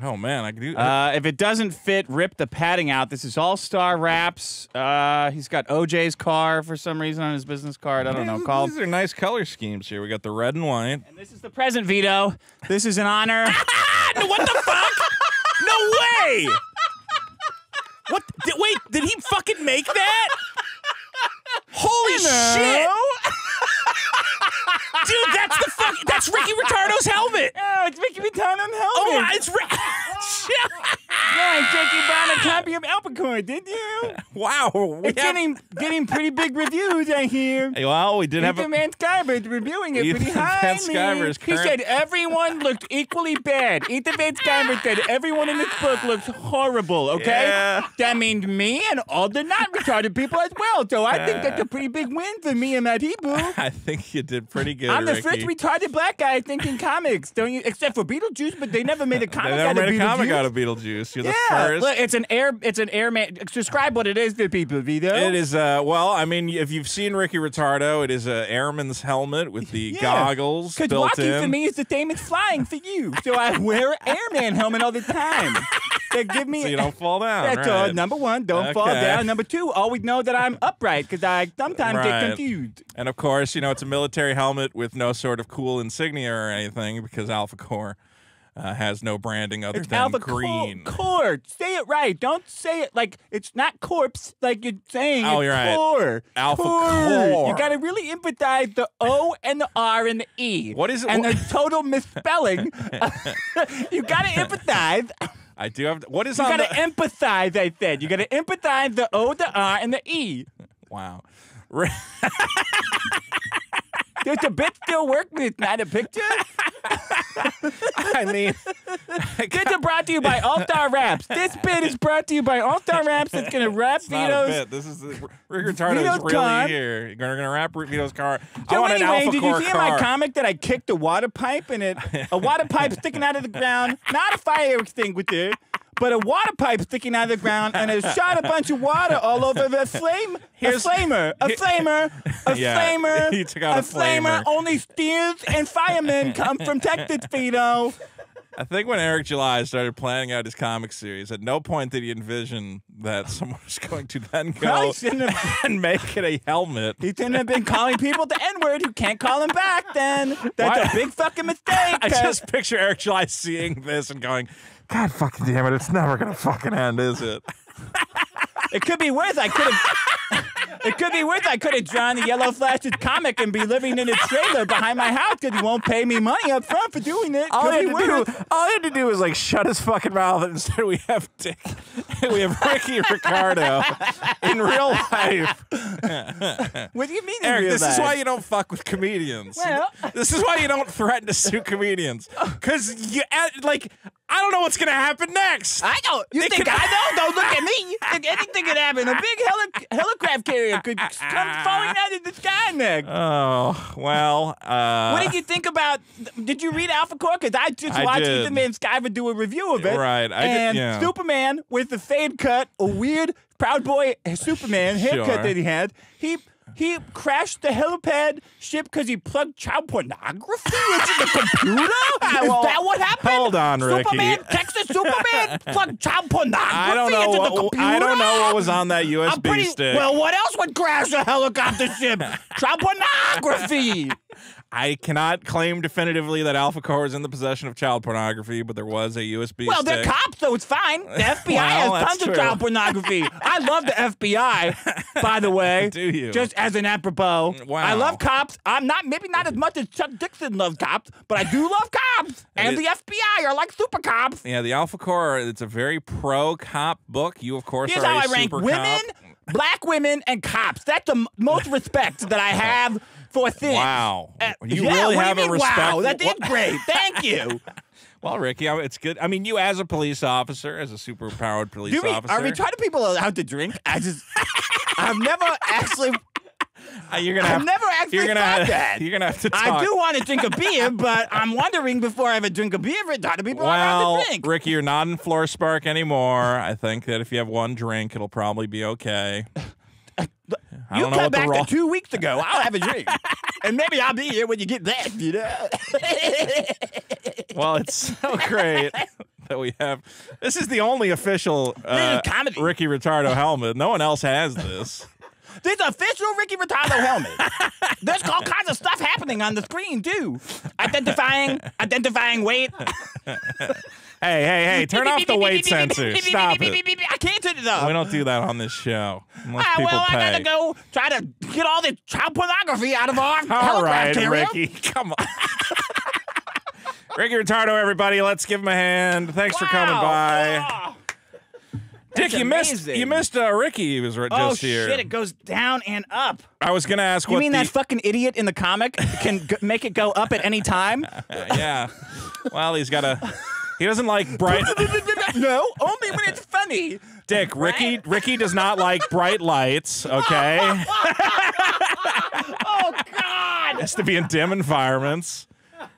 Oh man, I can do. Uh, if it doesn't fit, rip the padding out. This is All Star Wraps. Uh, he's got OJ's car for some reason on his business card. I don't know. These- Called. These are nice color schemes here. We got the red and white. And this is the present Vito. This is an honor. what the fuck? No way! What? Did, wait, did he fucking make that? Holy shit! Dude, that's the fuck. That's Ricky Ricardo's helmet. oh, it's Mickey Return on helmet. Oh my, it's Rick. Alpacore, did you? Wow. We It's have- getting getting pretty big reviews, I hear. Hey, well, we did have Ethan a. Van Sciver's reviewing it Ethan pretty highly. Sciver's He said everyone looked equally bad. Ethan Van Sciver said everyone in this book looks horrible, okay? Yeah. That means me and all the not retarded people as well. So I think that's a pretty big win for me and Matt Hebrew. I think you did pretty good. I'm the Ricky. first retarded black guy I think in comics, don't you? Except for Beetlejuice, but they never made a comic They out never of made a comic Beetlejuice. out of Beetlejuice. You're the yeah, first. look, it's an air, it's an airman. Describe what it is to people, Vito. It is uh well, I mean, if you've seen Ricky Retardo, it is a airman's helmet with the Yeah. goggles Because built walking in. for me is the same as flying for you. So I wear an airman helmet all the time. They give me. so you don't fall down. That's all. right. Number one, don't fall down. Number two, always know that I'm upright because I sometimes Right. get confused. And of course, you know, it's a military helmet with no sort of cool insignia or anything because Alpha Core uh, has no branding other It's than green. Cor- Core. Say it right. Don't say it like it's not corpse, like you're saying. Oh, you're right. core. Alpha core. Core. You got to really empathize the O and the R and the E. What is it- And the total misspelling. you got to empathize. I do have. What is You on You gotta the? empathize, I said. You gotta empathize the O, the R, and the E. wow. Does the bit still work it's not a picture? I mean, This is brought to you by All Star Wraps. This bit is brought to you by All Star Wraps. It's gonna wrap it's Vito's. bit. This is the, Rick Retardo is really car. here. You're gonna, wrap Vito's car. I So want an anyway, Alpha did you see in my comic that I kicked a water pipe and it a water pipe sticking out of the ground, not a fire extinguisher, but a water pipe sticking out of the ground, and it shot a bunch of water all over the flame. Here's- a flamer, a flamer, a Yeah, flamer, he took out a flamer. flamer. Only steers and firemen come from Texas, Vito. I think when Eric July started planning out his comic series, at no point did he envision that someone was going to then go have. and make it a helmet. He shouldn't have been calling people the N word who can't call him back. Then that's Why- a big fucking mistake. I just picture Eric July seeing this and going, God fucking damn it, it's never gonna fucking end, is it? It could be worse. I could have. It could be worth I could have drawn the yellow flashed comic and be living in a trailer behind my house because he won't pay me money up front for doing it. All be had to do, all had to do was like shut his fucking mouth. And instead, we have Dick, we have Ricky Ricardo in real life. What do you mean? Eric, this is why you don't fuck with comedians. Well- this is why you don't threaten to sue comedians. Because you like, I don't know what's gonna happen next. I don't. You They think could- I know? Don't look at me. You think anything could happen? A big heli- helicraft carrier could come falling out of the sky next. Oh well. Uh, What did you think about? Did you read Alpha Core? Because I just I watched did. Ethan Van Sciver do a review of it. Right, I did- and yeah. Superman with the fade cut, a weird Proud Boy Superman haircut Sure. that he had. He he crashed the helipad ship because he plugged child pornography into the computer. Is Well, that what happened? hold on, Ricky. Superman, Texas Superman plugged child pornography I don't know. into the computer. I don't know what was on that USB pretty, stick. Well, what else would crash a helicopter ship? Child pornography. I cannot claim definitively that Alpha Core is in the possession of child pornography, but there was a USB Well, stick. they're cops, so it's fine. The FBI Well, has tons true. of child pornography. I love the FBI, by the way. Do you? Just as an apropos. Wow. I love cops. I'm not maybe not as much as Chuck Dixon loves cops, but I do love cops. And It- the FBI are like super cops. Yeah, the Alpha Core. It's a very pro cop book. You, of course, Here's are how a I rank super women, cop. Black women, and cops. That's the most respect that I have for things. Wow, Uh, you yeah, really have a respect. Wow, that did great. Thank you. Well, Ricky, it's good. I mean, you as a police officer, as a super powered police are we, officer, are retarded people allowed to drink? I just, I've never actually, you're gonna I've have, never actually you're gonna thought have, that. You're gonna have to talk. I do want to drink a beer, but I'm wondering before I have a drink of beer, retarded people are allowed Well, to drink. Ricky, you're not in Floor Spark anymore. I think that if you have one drink, it'll probably be okay. I you don't come back to two weeks ago. I'll have a drink, and maybe I'll be here when you get back. You know. Well, it's so great that we have. This is the only official uh. Ricky Ritardo helmet. No one else has this. This official Ricky Ritardo helmet. There's all kinds of stuff happening on the screen too. Identifying, identifying weight. Hey, hey, hey! Turn off the weight sensor. Stop it. I can't turn it off. We don't do that on this show unless Ah, people well, pay. I gotta go try to get all the child pornography out of our All right. Ricky. Come on. Ricky Ritardo, everybody, let's give him a hand. Thanks for coming by. Oh, Dick, you missed you missed uh, Ricky. He was right oh, just here. shit! It goes down and up. I was gonna ask You what mean the that fucking idiot in the comic can g- make it go up at any time? yeah. Well, he's got a. He doesn't like bright. no, only when it's funny. Dick, Ricky. Ricky does not like bright lights. Okay, Oh God! has to be in dim environments,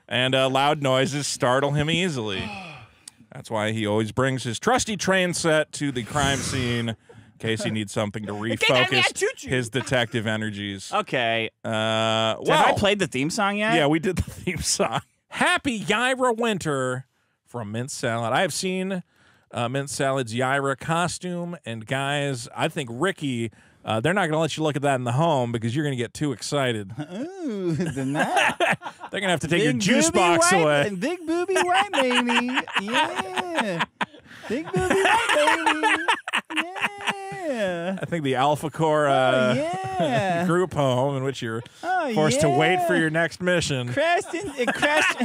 and uh, loud noises startle him easily. That's why he always brings his trusty train set to the crime scene in case he needs something to refocus his detective energies. Okay. Uh, Have I played the theme song yet? Yeah, we did the theme song. Happy Yaira Winter from Mint Salad. I have seen uh, Mint Salad's Yaira costume, and guys, I think Ricky. Uh, they're not going to let you look at that in the home because you're going to get too excited. Ooh, the night. They're going to have to take your juice box white, away. Big booby white baby. Yeah. Big booby white baby. Yeah. I think the Alpha Core Oh, uh, yeah. group home in which you're Oh, forced to wait for your next mission. crashed in, it crashed.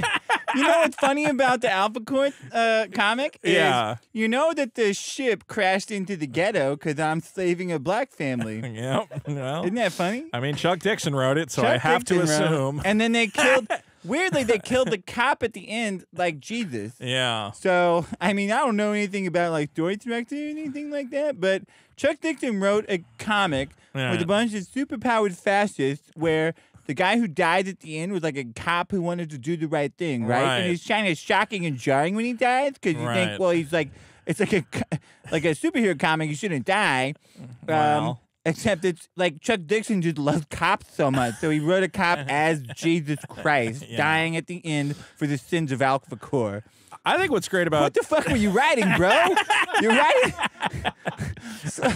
you know what's funny about the Alpha Core uh, comic? Is Yeah. You know that the ship crashed into the ghetto because I'm saving a black family. Yep. Well, Isn't that funny? I mean, Chuck Dixon wrote it, so I have to Dixon wrote- assume. And then they killed. weirdly, they killed the cop at the end, like Jesus. Yeah. So, I mean, I don't know anything about like director or anything like that, but Chuck Dixon wrote a comic Yeah. with a bunch of superpowered fascists where the guy who died at the end was like a cop who wanted to do the right thing, right? Right. And it's kind of shocking and jarring when he dies because you Right. think, well, he's like, it's like a like a superhero comic. You shouldn't die. Um, Well. Except it's like Chuck Dixon just loved cops so much, so he wrote a cop as Jesus Christ, Yeah. dying at the end for the sins of Alpha Core. I think what's great about What the fuck were you writing, bro? You're writing.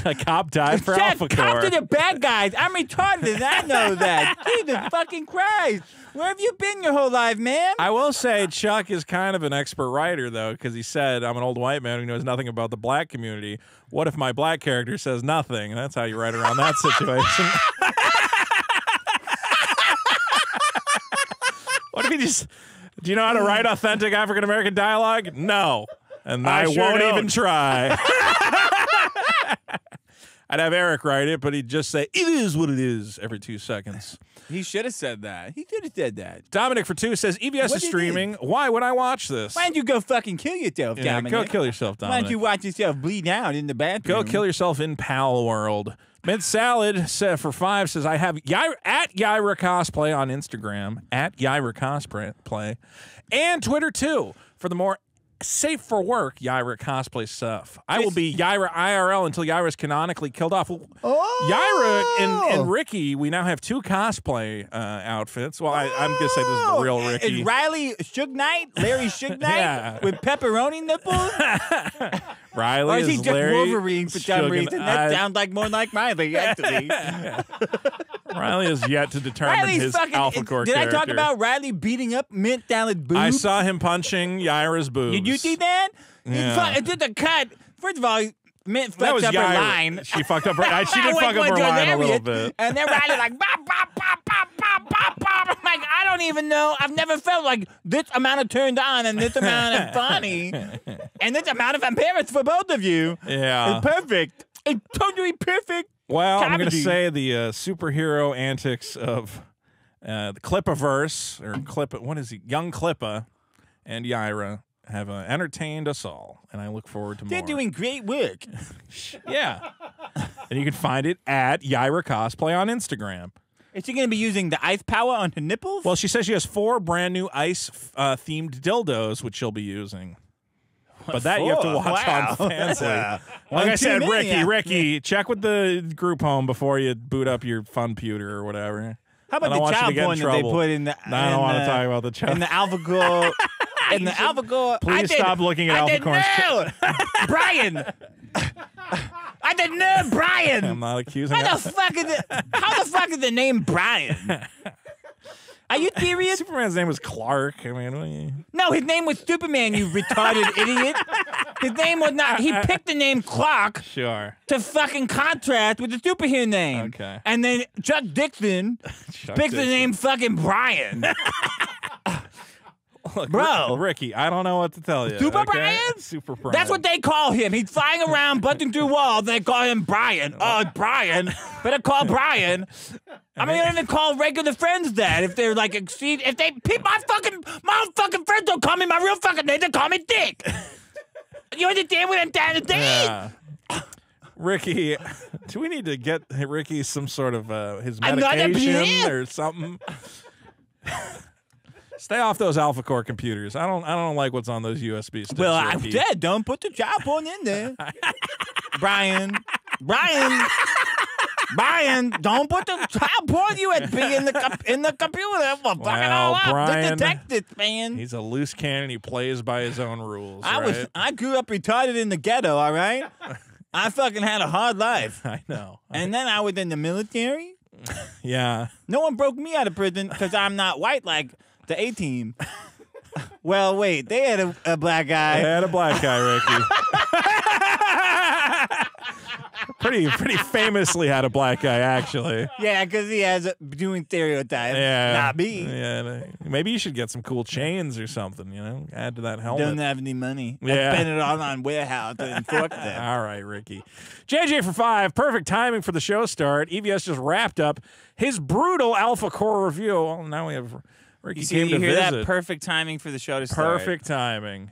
a cop died for Alpha cop to the bad guys. I'm retarded, and I know that. Jesus fucking Christ! Where have you been your whole life, man? I will say Chuck is kind of an expert writer, though, because he said, I'm an old white man who knows nothing about the black community. What if my black character says nothing? And that's how you write around that situation. what if he just. Do you know how to write authentic African American dialogue? No. And I, I sure won't don't. even try. I'd have Eric write it, but he'd just say, it is what it is every two seconds. He should have said that. He could have said that. Dominic for two says, EVS is streaming. Why would I watch this? Why don't you go fucking kill yourself, Yeah, Dominic? go kill yourself, Dominic. Why don't you watch yourself bleed out in the bathroom? Go kill yourself in Pal World. Mint Salad sa- for five says I have at Yaira Cosplay on Instagram at Yaira Cosplay and Twitter too for the more safe for work Yaira cosplay stuff. I will be Yaira IRL until Yaira is canonically killed off. Oh! Yaira and, and Ricky, we now have two cosplay uh, outfits. Well, I, I'm gonna say this is the real Oh, Ricky. Is Riley Suge Knight? Larry Suge Knight Yeah. with pepperoni nipples? Riley Or is he just Larry Wolverine for some reason? That I- sounds like more like Riley, actually. Riley has yet to determine Riley's his fucking. alpha core did I talk about Riley beating up mint salad boobs? I saw him punching Yaira's boobs. Did you see that? Yeah. it did the cut. First of all, Mint fucked up her line. She fucked up her. She did fuck up her line a little bit. And then Riley like bop bop bop bop bop bop. I'm like, I don't even know. I've never felt like this amount of turned on and this amount of funny and this amount of embarrassed for both of you. Yeah. It's perfect. It's totally perfect. Well, I'm going to say the uh, superhero antics of uh, the Clippaverse or Clip. What is he? Young Clippa and Yaira have uh, entertained us all, and I look forward to more. They're doing great work. yeah. and you can find it at Yaira Cosplay on Instagram. Is she going to be using the ice power on her nipples? Well, she says she has four brand new ice uh, themed dildos, which she'll be using. But that you have to watch Wow. on Fansly. Like One I said, Ricky, yeah. Ricky, check with the group home before you boot up your fun pewter or whatever. How about the want you to child porn that they put in the? No, I don't want to talk about the child. in the alpha girl in the alpha Please did- stop looking at I Alpha did Brian. I didn't know Brian. I'm not accusing. How the fuck is it? How the fuck is the name Brian? Are you serious? Superman's name was Clark. I mean, you- No, his name was Superman. You retarded idiot. His name was not. He picked the name Clark sure. to fucking contrast with the superhero name. Okay. And then Chuck Dixon Chuck picked the name fucking Brian. Look, Bro. Ricky, I don't know what to tell you. Super okay? Brian? Super Brian. That's what they call him. He's flying around, busting through walls. They call him Brian. Oh, Brian. Better call Brian. I mean, they don't even call regular friends that if they're like exceed. If they, my fucking, my fucking friends don't call me my real fucking name. They call me Dick. You understand what I'm trying to say? Yeah. Ricky, do we need to get Ricky some sort of uh, his I'm not a medication or something? Stay off those Alpha Core computers. I don't. I don't like what's on those USB sticks. Well, I said don't put the child porn in there. Brian, Brian, Brian, don't put the child porn USB in the in the computer. We'll fuck it Well, all up. Brian, the detectives, man. He's a loose cannon. He plays by his own rules. I was? I grew up retarded in the ghetto, all right? I fucking had a hard life. I know. And then I was in the military. Yeah. No one broke me out of prison because I'm not white like the A team. well, wait, they had a, a black I guy. had a black guy, Ricky. pretty, pretty famously had a black guy actually. Yeah, because he has a doing stereotypes. Yeah. Not me. Yeah. Maybe you should get some cool chains or something. You know, add to that helmet. Don't have any money. I Yeah. spend it all on warehouse and fuck them. All right, Ricky. JJ for five. Perfect timing for the show start. EVS just wrapped up his brutal Alpha Core review. Well, now we have Ricky You see, came you to hear visit. that? Perfect timing for the show to start. Perfect timing.